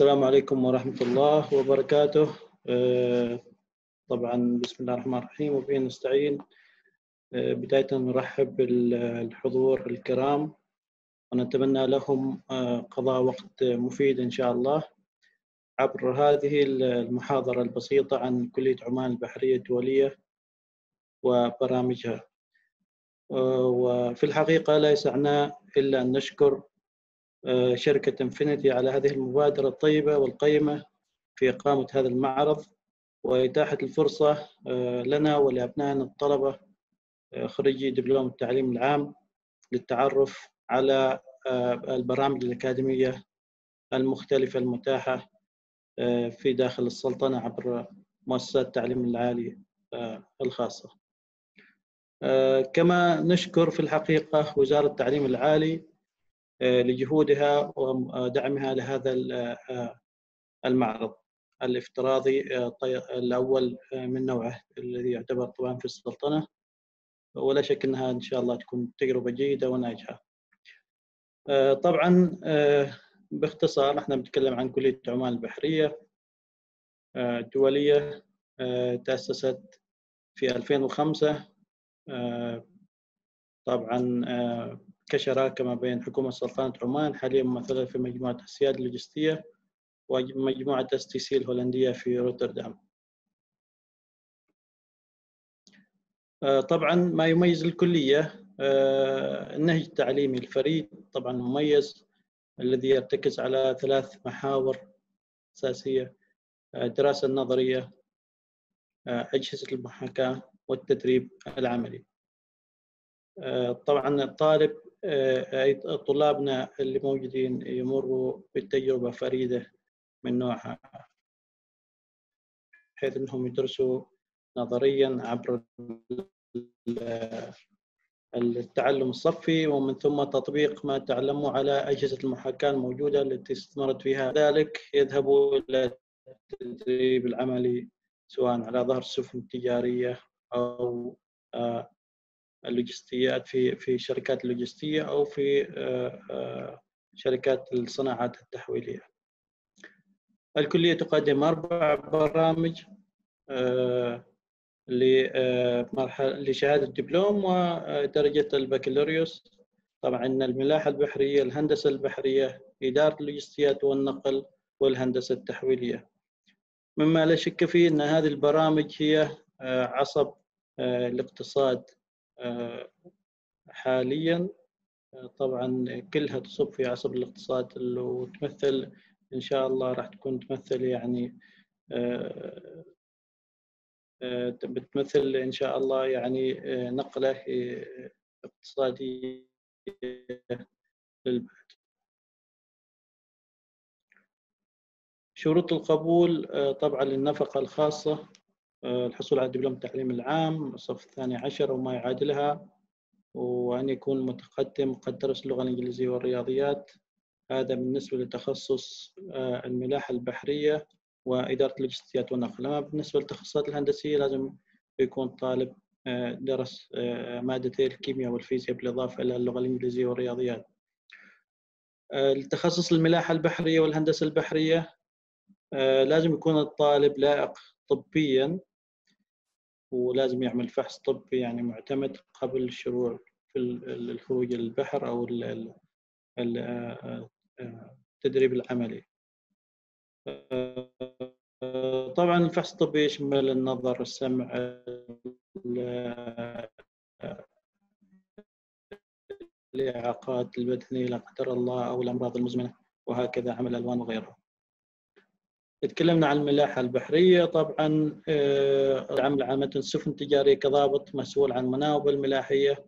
السلام عليكم ورحمة الله وبركاته. طبعا بسم الله الرحمن الرحيم وبه نستعين. بداية نرحب بالحضور الكرام. ونتمنى لهم قضاء وقت مفيد إن شاء الله. عبر هذه المحاضرة البسيطة عن كلية عمان البحرية الدولية وبرامجها. وفي الحقيقة لا يسعنا إلا أن نشكر شركة انفينيتي على هذه المبادرة الطيبة والقيمة في إقامة هذا المعرض وإتاحة الفرصة لنا ولأبنائنا الطلبة خريجي دبلوم التعليم العام للتعرف على البرامج الأكاديمية المختلفة المتاحة في داخل السلطنة عبر مؤسسات التعليم العالي الخاصة. كما نشكر في الحقيقة وزارة التعليم العالي لجهودها ودعمها لهذا المعرض الافتراضي الأول من نوعه الذي يعتبر طبعا في السلطنة. ولا شك أنها إن شاء الله تكون تجربة جيدة وناجحة. طبعا باختصار إحنا بنتكلم عن كلية عمان البحرية الدولية تأسست في 2005 طبعا كشراكة ما بين حكومة سلطنة عمان حاليا ممثلة في مجموعة السيادة اللوجستية ومجموعة STC الهولندية في روتردام. طبعا ما يميز الكلية النهج التعليمي الفريد طبعا مميز الذي يرتكز على ثلاث محاور أساسية الدراسة النظرية أجهزة المحاكاة والتدريب العملي طبعا الطالب طلابنا اللي موجودين يمروا بتجربة فريدة من نوعها بحيث إنهم يدرسوا نظريا عبر التعلم الصفي ومن ثم تطبيق ما تعلموا على أجهزة المحاكاة الموجودة التي استثمرت فيها. ذلك يذهبوا إلى التدريب العملي سواء على ظهر السفن التجارية أو اللوجستيات في في شركات اللوجستية أو في شركات الصناعات التحويلية. الكلية تقدم أربع برامج لمرحله لشهادة الدبلوم ودرجه البكالوريوس طبعا الملاحة البحرية، الهندسة البحرية، إدارة اللوجستيات والنقل والهندسة التحويلية. مما لا شك فيه إن هذه البرامج هي عصب الاقتصاد حاليا طبعا كلها تصب في عصب الاقتصاد. وتمثل إن شاء الله راح تكون تمثل يعني بتمثل إن شاء الله يعني نقلة اقتصادية للبلد شروط القبول طبعا للنفقة الخاصة. الحصول على دبلوم التعليم العام الصف الثاني عشر وما يعادلها وأن يكون متقدم قد درس اللغة الإنجليزية والرياضيات. هذا بالنسبة لتخصص الملاحة البحرية وإدارة اللوجستيات والنقل. أما بالنسبة للتخصصات الهندسية لازم يكون طالب درس مادتي الكيمياء والفيزياء بالإضافة إلى اللغة الإنجليزية والرياضيات. التخصص الملاحة البحرية والهندسة البحرية لازم يكون الطالب لائق طبيا ولازم يعمل فحص طبي يعني معتمد قبل الشروع في الخروج للبحر أو التدريب العملي. طبعا الفحص الطبي يشمل النظر السمع الإعاقات البدنية لا قدر الله أو الأمراض المزمنة وهكذا عمل الالوان وغيرها. تكلمنا عن الملاحة البحرية طبعا عمل عامة السفن التجارية كضابط مسؤول عن مناوب الملاحية.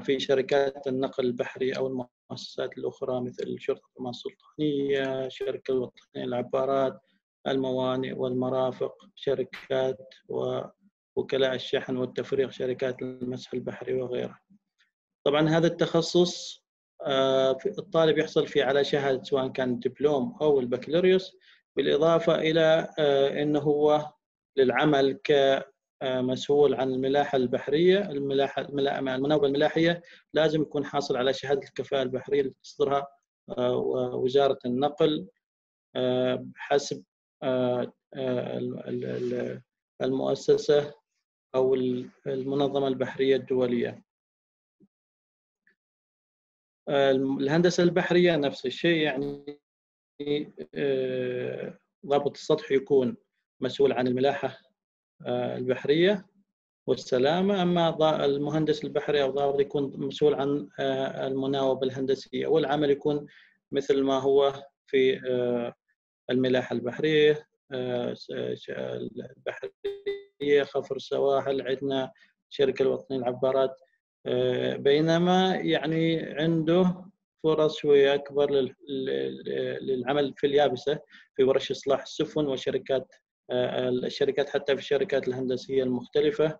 في شركات النقل البحري أو المؤسسات الأخرى مثل الشرطة السلطانية شركة الوطنية للعبارات الموانئ والمرافق شركات ووكلاء الشحن والتفريغ شركات المسح البحري وغيرها. طبعا هذا التخصص الطالب يحصل فيه على شهادة سواء كان دبلوم أو البكالوريوس. بالإضافة إلى أنه هو للعمل كمسؤول عن الملاحة البحرية الملاحة المناوبة الملاحية لازم يكون حاصل على شهادة الكفاءة البحرية اللي تصدرها وزارة النقل حسب المؤسسة أو المنظمة البحرية الدولية. الهندسة البحرية نفس الشيء يعني ضابط السطح يكون مسؤول عن الملاحة البحرية والسلامة أما المهندس البحري أو ضابط يكون مسؤول عن المناوبة الهندسية والعمل يكون مثل ما هو في الملاحة البحرية البحرية خفر السواحل عندنا شركة الوطنية للعبارات بينما يعني عنده فرص شوية أكبر للعمل في اليابسة في ورش إصلاح السفن وشركات الشركات حتى في الشركات الهندسية المختلفة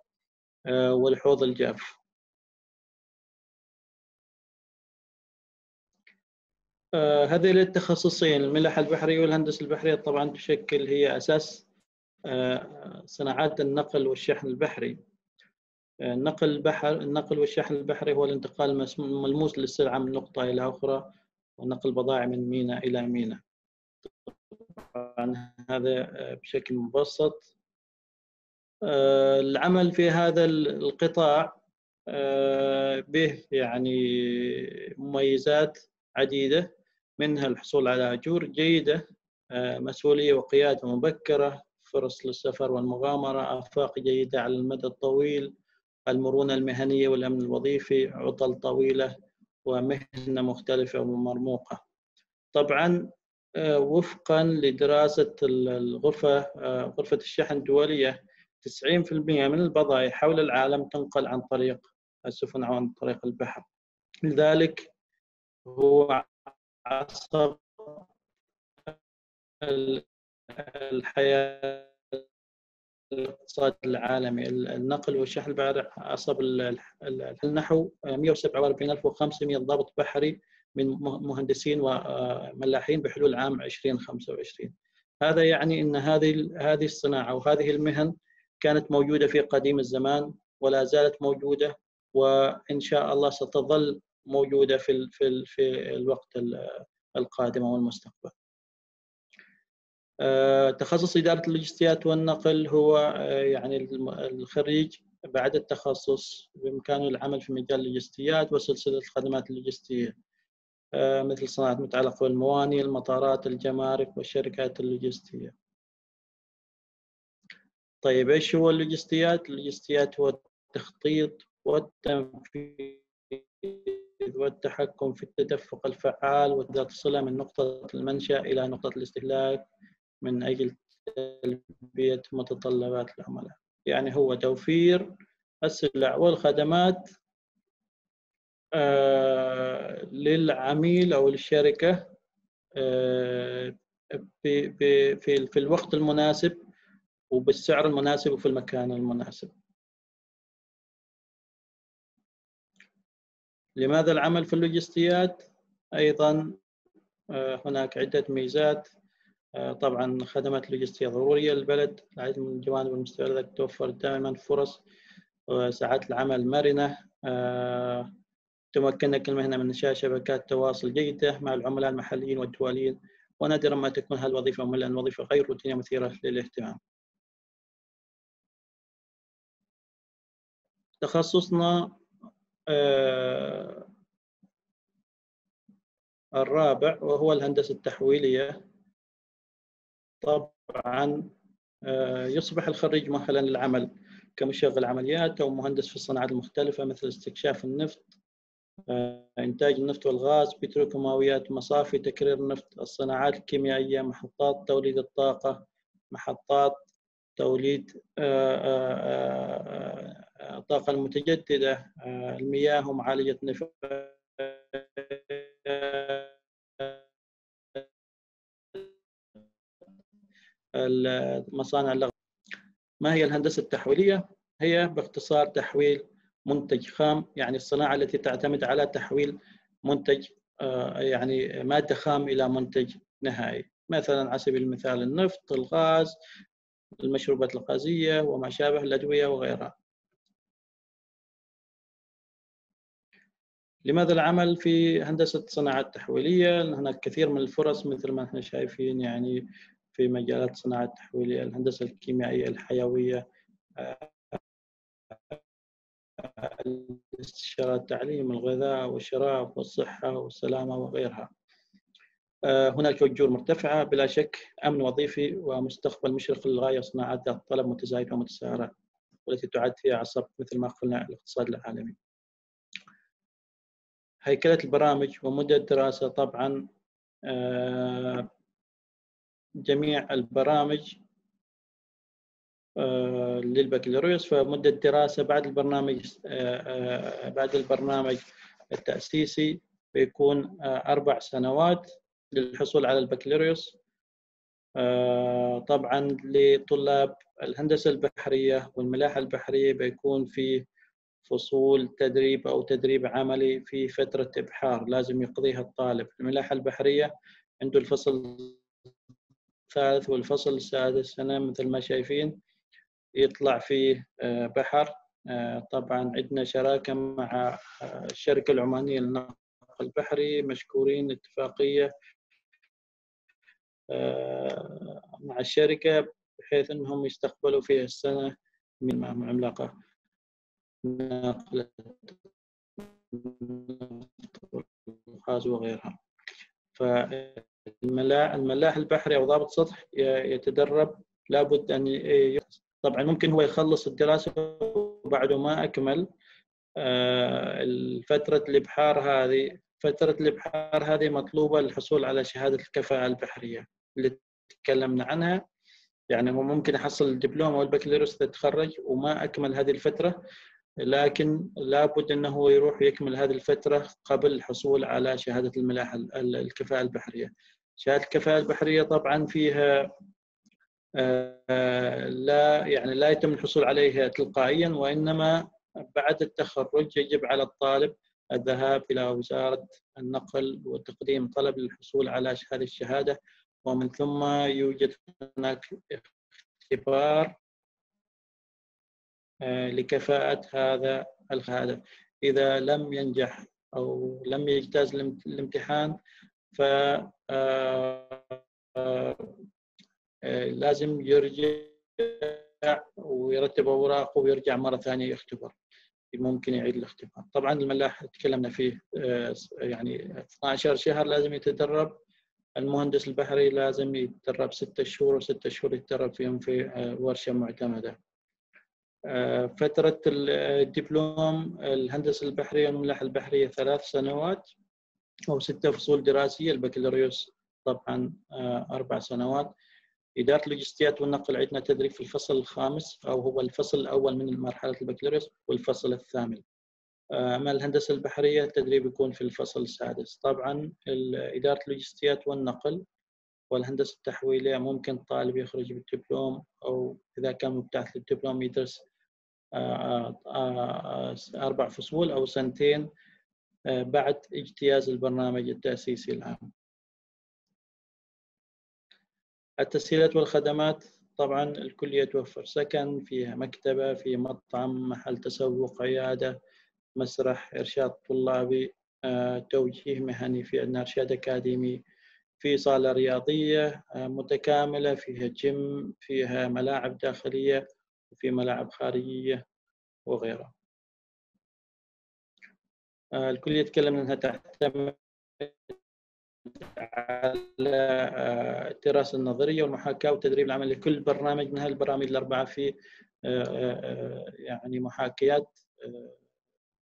والحوض الجاف. هذه التخصصين الملاحة البحرية والهندسة البحرية طبعا تشكل هي أساس صناعات النقل والشحن البحري. نقل البحر النقل والشحن البحري هو الانتقال الملموس للسلعة من نقطة إلى أخرى ونقل بضائع من ميناء إلى ميناء. طبعا هذا بشكل مبسط. العمل في هذا القطاع به يعني مميزات عديدة منها الحصول على أجور جيدة مسؤولية وقيادة مبكرة فرص للسفر والمغامرة آفاق جيدة على المدى الطويل المرونة المهنية والأمن الوظيفي عطل طويلة ومهنة مختلفة ومرموقة. طبعا وفقا لدراسة الغرفة غرفة الشحن الدولية 90% من البضائع حول العالم تنقل عن طريق السفن أو عن طريق البحر. لذلك هو عصب الحياة الاقتصاد العالمي النقل والشحن البحري عصب النحو 147500 ضابط بحري من مهندسين وملاحين بحلول عام 2025 هذا يعني إن هذه هذه الصناعة وهذه المهن كانت موجودة في قديم الزمان ولا زالت موجودة وإن شاء الله ستظل موجودة في في في الوقت القادم والمستقبل. تخصص إدارة اللوجستيات والنقل هو يعني الخريج بعد التخصص بإمكانه العمل في مجال اللوجستيات وسلسلة الخدمات اللوجستية مثل صناعة متعلقة بالمواني المطارات الجمارك والشركات اللوجستية طيب إيش هو اللوجستيات؟ اللوجستيات هو التخطيط والتنفيذ والتحكم في التدفق الفعال الصلة من نقطة المنشأ إلى نقطة الاستهلاك من أجل تلبية متطلبات العملاء. يعني هو توفير السلع والخدمات للعميل أو الشركة في في في الوقت المناسب وبالسعر المناسب وفي المكان المناسب. لماذا العمل في اللوجستيات؟ أيضا هناك عدة ميزات. طبعا خدمات لوجستية ضرورية للبلد العديد من الجوانب المستوردة توفر دائما فرص وساعات العمل مرنة تمكنك المهنة من إنشاء شبكات تواصل جيدة مع العملاء المحليين والدوليين ونادرا ما تكون هالوظيفة مملة وظيفة غير روتينية مثيرة للاهتمام. تخصصنا الرابع وهو الهندسة التحويلية. طبعا يصبح الخريج مؤهلا للعمل كمشغل عمليات أو مهندس في الصناعات المختلفة مثل استكشاف النفط إنتاج النفط والغاز بتروكيماويات مصافي تكرير النفط الصناعات الكيميائية محطات توليد الطاقة محطات توليد الطاقة المتجددة المياه ومعالجة نفط المصانع اللغة. ما هي الهندسة التحويلية؟ هي باختصار تحويل منتج خام يعني الصناعة التي تعتمد على تحويل منتج يعني مادة خام إلى منتج نهائي مثلا على سبيل المثال النفط الغاز المشروبات الغازية وما شابه الأدوية وغيرها لماذا العمل في هندسة صناعات تحويلية؟ هناك كثير من الفرص مثل ما إحنا شايفين يعني في مجالات صناعة التحويلية الهندسة الكيميائية الحيوية الاستشارة التعليم الغذاء والشراب والصحة والسلامة وغيرها. آه، هناك أجور مرتفعة بلا شك أمن وظيفي ومستقبل مشرق للغاية صناعات ذات طلب متزايد ومتسارع والتي تعد هي عصب مثل ما قلنا الاقتصاد العالمي. هيكلة البرامج ومدة الدراسة طبعا آه، جميع البرامج آه، للبكالوريوس فمدة الدراسة بعد البرنامج بعد البرنامج التأسيسي بيكون أربع سنوات للحصول على البكالوريوس. آه، طبعا لطلاب الهندسة البحرية والملاحة البحرية بيكون في فصول تدريب أو تدريب عملي في فترة إبحار لازم يقضيها الطالب. الملاحة البحرية عنده الفصل الثالث والفصل السادس سنة مثل ما شايفين يطلع فيه آه، بحر. آه، طبعا عندنا شراكة مع الشركة العمانية للنقل البحري مشكورين اتفاقية آه، مع الشركة بحيث أنهم يستقبلوا فيها السنة من عملاقة الغاز وغيرها. فالملاح البحري أو ضابط سطح يتدرب لابد أن طبعا ممكن هو يخلص الدراسة وبعده ما أكمل آه، فترة الإبحار هذه فترة الإبحار هذه مطلوبة للحصول على شهادة الكفاءة البحرية اللي تكلمنا عنها. يعني هو ممكن يحصل الدبلوم أو البكالوريوس تتخرج وما أكمل هذه الفترة. لكن لابد أنه يروح يكمل هذه الفترة قبل الحصول على شهادة الملاحه الكفاءة البحرية. شهادة الكفاءة البحرية طبعا فيها آه، لا يعني لا يتم الحصول عليها تلقائيا وإنما بعد التخرج يجب على الطالب الذهاب إلى وزارة النقل وتقديم طلب للحصول على هذه الشهادة ومن ثم يوجد هناك اختبار لكفاءة هذا الهدف. إذا لم ينجح أو لم يجتاز الامتحان ف آه، آه، لازم يرجع ويرتب أوراقه ويرجع مرة ثانية يختبر. ممكن يعيد الاختبار. طبعا الملاح تكلمنا فيه يعني 12 شهر لازم يتدرب. المهندس البحري لازم يتدرب ستة شهور وستة شهور يتدرب فيهم في آه، ورشة معتمدة. آه، فترة الدبلوم الهندسة البحرية والملاحة البحرية ثلاث سنوات أو ستة فصول دراسية البكالوريوس طبعا آه، أربع سنوات. إدارة اللوجستيات والنقل عندنا تدريب في الفصل الخامس أو هو الفصل الأول من مرحلة البكالوريوس والفصل الثامن. أما الهندسة البحرية التدريب يكون في الفصل السادس. طبعا إدارة اللوجستيات والنقل والهندسة التحويلية ممكن الطالب يخرج بالدبلوم أو إذا كان مبتعث للدبلوم يدرس آه، آه، أربع فصول أو سنتين آه، بعد اجتياز البرنامج التأسيسي العام. التسهيلات والخدمات طبعا الكل يتوفر سكن فيها مكتبة في مطعم محل تسوق عيادة مسرح إرشاد طلابي آه، توجيه مهني في عندنا إرشاد أكاديمي في صالة رياضية آه، متكاملة فيها جيم فيها ملاعب داخلية وفي ملاعب خارجية وغيرها. آه، الكل يتكلم أنها تعتمد على الدراسة النظرية والمحاكاة والتدريب العملي لكل برنامج من هالبرامج الأربعة في يعني محاكيات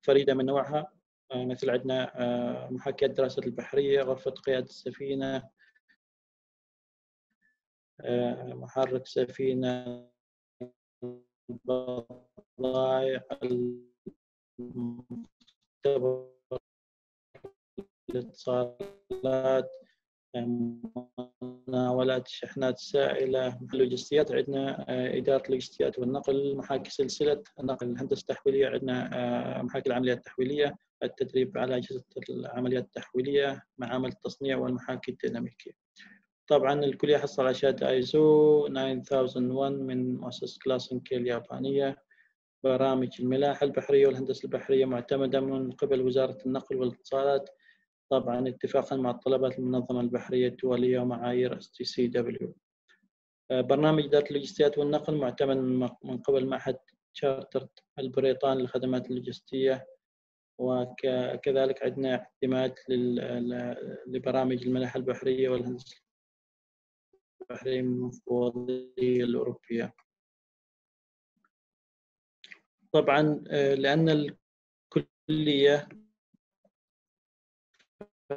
فريدة من نوعها. آه، مثل عندنا آه، محاكاة دراسة البحرية غرفة قيادة السفينة آه، محرك سفينة البضائع الاتصالات مناولات الشحنات السائله اللوجستيات عندنا آه، إدارة اللوجستيات والنقل محاكي سلسلة النقل الهندسة التحويلية عندنا آه، محاكي العمليات التحويلية التدريب على أجهزة العمليات التحويلية معامل التصنيع والمحاكي الديناميكية. طبعا الكل يحصل على شهاده ايزو 9001 من مؤسسة ClassNK اليابانية برامج الملاحة البحرية والهندسة البحرية معتمدة من قبل وزارة النقل والاتصالات. طبعا اتفاقا مع طلبات المنظمة البحرية الدولية ومعايير STCW برنامج ذات اللوجستيات والنقل معتمد من قبل معهد تشارترد البريطاني للخدمات اللوجستية. وكذلك عندنا اعتماد لبرامج الملاحة البحرية والهندسة البحرية من المفوضية الأوروبية. طبعا آه، لأن الكلية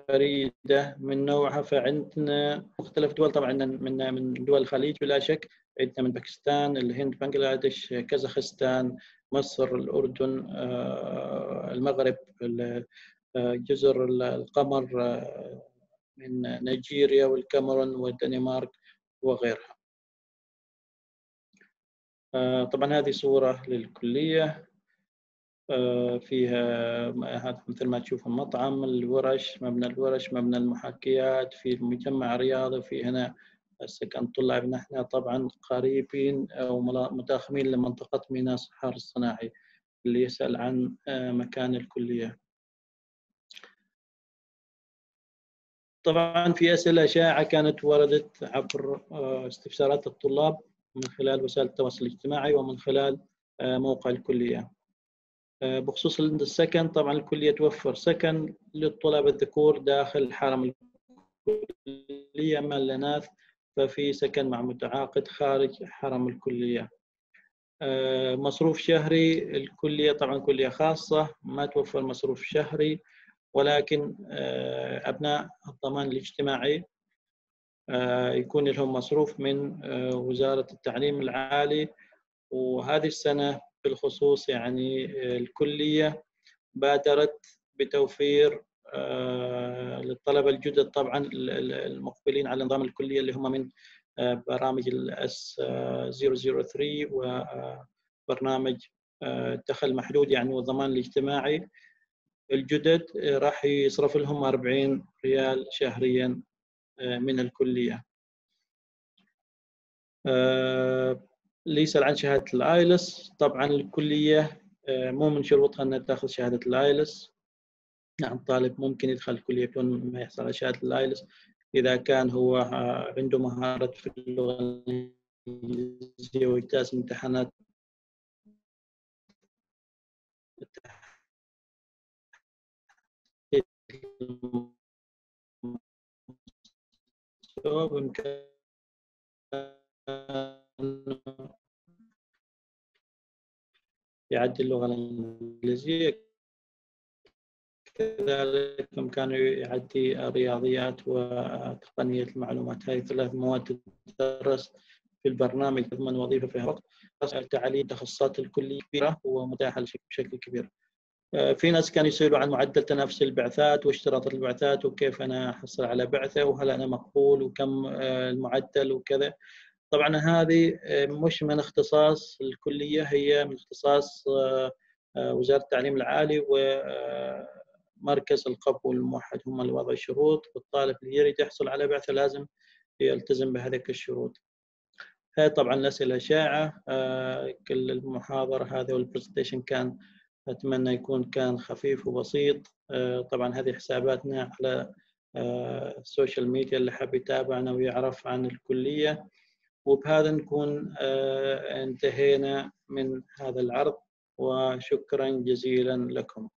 فريدة من نوعها فعندنا مختلف دول. طبعا من من دول الخليج بلا شك. عندنا من باكستان الهند بنغلاديش كازاخستان مصر الأردن آه، المغرب آه، جزر القمر من نيجيريا والكاميرون والدنمارك. وغيرها آه، طبعا هذه صورة للكلية. آه، فيها مثل ما تشوف المطعم الورش مبنى الورش مبنى المحاكيات في مجمع رياضي في هنا سكن طلاب نحن طبعا قريبين أو متاخمين لمنطقة ميناء الصحار الصناعي. اللي يسأل عن آه، مكان الكلية. طبعا في أسئلة شائعه كانت وردت عبر استفسارات الطلاب من خلال وسائل التواصل الاجتماعي ومن خلال آه، موقع الكلية. آه، بخصوص السكن طبعا الكلية توفر سكن للطلاب الذكور داخل حرم الكلية أما الإناث ففي سكن مع متعاقد خارج حرم الكلية. آه، مصروف شهري الكلية طبعا كلية خاصة ما توفر مصروف شهري. ولكن أبناء الضمان الاجتماعي آه، يكون لهم مصروف من آه، وزارة التعليم العالي. وهذه السنة بالخصوص يعني آه، الكلية بادرت بتوفير للطلبة الجدد طبعا المقبلين على نظام الكلية اللي هم من برامج الاس 003 وبرنامج الدخل محدود يعني والضمان الاجتماعي. الجدد راح يصرف لهم 40 ريال شهريا آه، من الكلية. آه، ليس عن شهادة ال IELTS طبعا الكلية آه، مو من شروطها أنها تأخذ شهادة الآيلس نعم طالب ممكن يدخل الكلية بدون ما يحصل على شهادة الآيلس إذا كان هو عنده مهارة في اللغة الإنجليزية ويجتاز امتحانات بإمكانه يعدي اللغة الإنجليزية. كذلك بإمكانه يعدي الرياضيات وتقنية المعلومات. هذه ثلاث مواد تدرس في البرنامج تضمن وظيفة فيها وقت. تعليم تخصصات الكلية. كبيرة ومتاحة بشكل كبير. في ناس كانوا يسألوا عن معدل تنافس البعثات واشتراطات البعثات وكيف أنا أحصل على بعثة وهل أنا مقبول وكم آه، المعدل وكذا. طبعا هذه آه، مش من اختصاص الكلية هي من اختصاص وزارة التعليم العالي ومركز القبول الموحد هم اللي وضع الشروط والطالب اللي يريد يحصل على بعثة لازم يلتزم بهذه الشروط. هذه طبعا الأسئلة شائعة كل المحاضرة هذه والبرزنتيشن كان أتمنى يكون كان خفيف وبسيط. آه، طبعا هذه حساباتنا على آه، السوشيال ميديا اللي حاب يتابعنا ويعرف عن الكلية. وبهذا نكون آه، انتهينا من هذا العرض وشكرا جزيلا لكم.